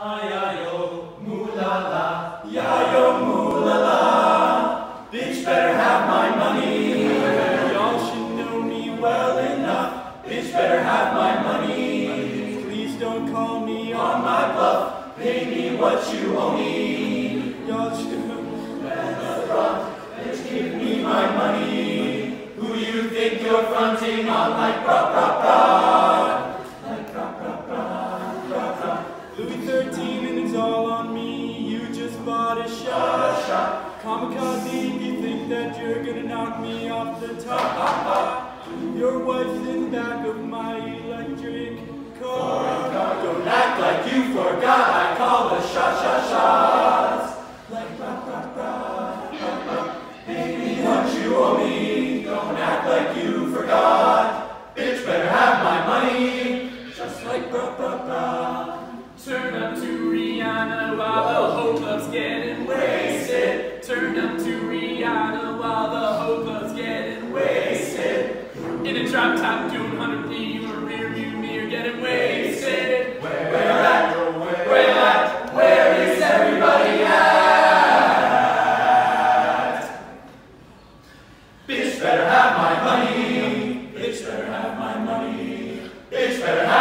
Hi-yo, mooh-la-la, ya-yo, mooh-la-la. Bitch better have my money. Y'all should know me well enough. Bitch better have my money. Please don't call me on my bluff. Pay me what you owe me. Y'all should know Bitch, give me my money. Who you think you're fronting on like brah, brah, brah? Like brah, brah, brah, brah, brah. Louis Bought a shot. Kamikaze, if you think that you're gonna knock me off the top. Your wife's in back of my electric car. Don't act like you forgot I call the shot, shot, shots. Like brah, brah, brah. Baby, don't you owe me? Don't act like you forgot. Bitch better have my money. Just like brah, brah, brah. Turn up to Rihanna while up to Rihanna while the whole club's getting wasted. In a drop top doing 100p, you a rear view mirror getting wasted. Where, where at? Where at? Where is everybody at? Bitch better have my money. Bitch better have my money. Bitch better have